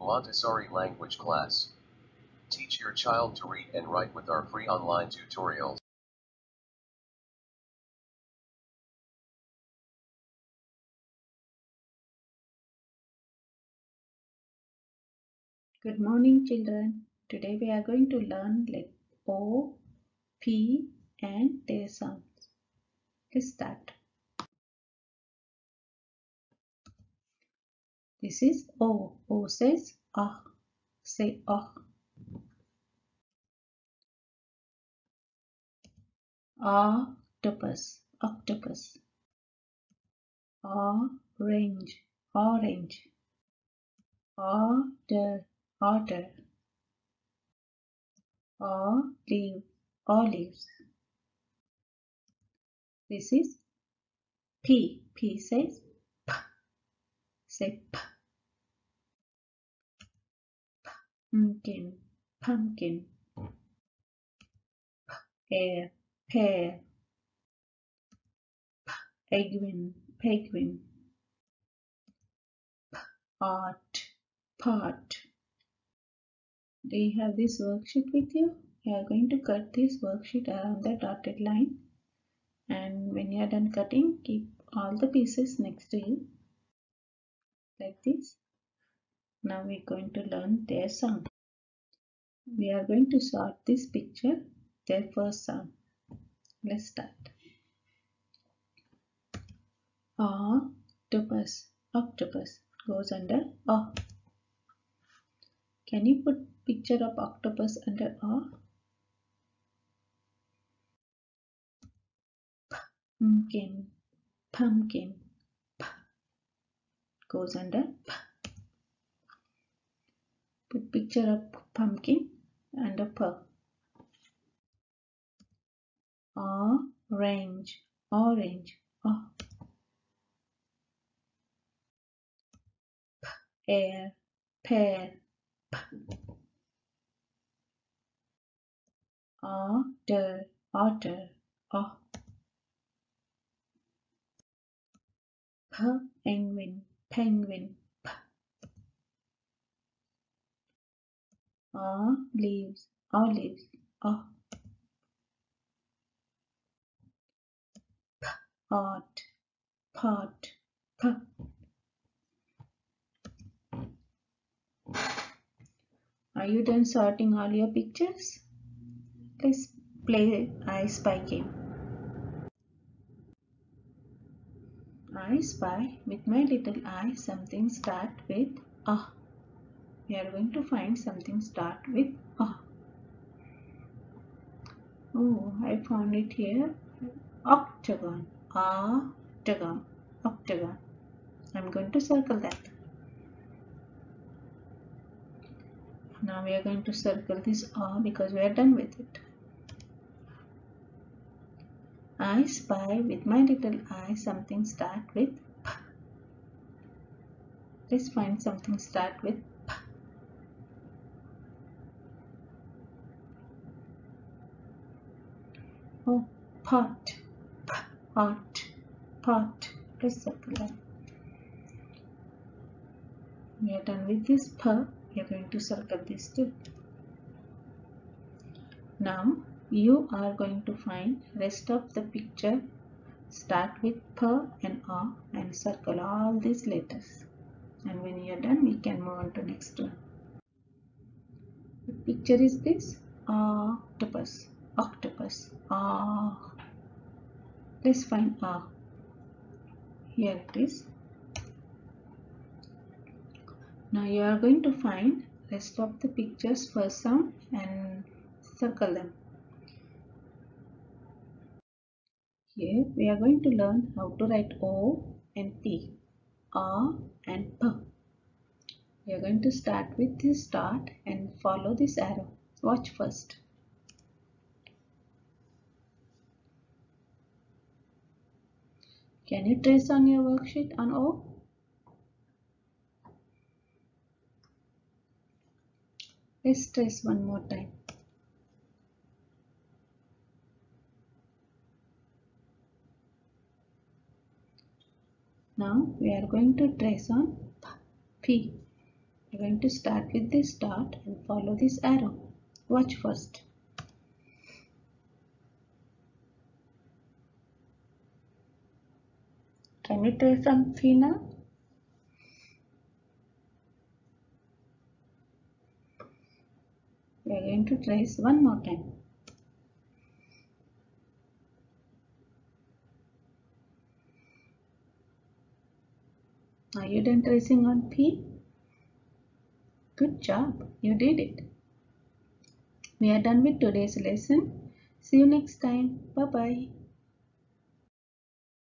Montessori language class. Teach your child to read and write with our free online tutorials. Good morning, children. Today we are going to learn let O, P, and their sounds. Let's start. This is O. O says ah. Say ah. Octopus. Octopus. Orange. Orange. Order. Order. Olive. Olives. This is P. P says P. Say P. Pumpkin. Pumpkin. Pear. Pear. Penguin. Penguin. Pot. Pot. Do you have this worksheet with you? You are going to cut this worksheet around the dotted line and when you are done cutting keep all the pieces next to you like this. Now we are going to learn their sound. We are going to sort this picture their first sound. Let's start. Octopus. Octopus goes under O. Can you put picture of octopus under O? Pumpkin. Pumpkin. P goes under P. Put picture of pumpkin under P. Orange. Orange. Oh. O. Pear. Pear. P. Otter. Otter. O. Oh. Penguin. Penguin. P. Olives. Olives. O. Pot. Pot. P. Are you done sorting all your pictures? Let's play I Spy game. I spy with my little eye something start with ah. We are going to find something start with ah. Oh, I found it here. Octagon. Octagon. Octagon. I'm going to circle that. Now we are going to circle this R because we are done with it. I spy with my little eye something start with P. Let's find something start with P. Oh, pot, pot, pot. That. We are done with this P. We are going to circle this too. Now you are going to find rest of the picture start with P and A and circle all these letters and when you are done we can move on to next one. The picture is this octopus octopus ah let's find A here it is now you are going to find rest of the pictures first sound and circle them Here we are going to learn how to write O and P, A and P. We are going to start with this start and follow this arrow. Watch first. Can you trace on your worksheet on O? Let's trace one more time. Now we are going to trace on P. We are going to start with this dot and follow this arrow. Watch first. Can you from P now? We are going to trace one more time. Are you done tracing on P? Good job, you did it. We are done with today's lesson. See you next time. Bye bye.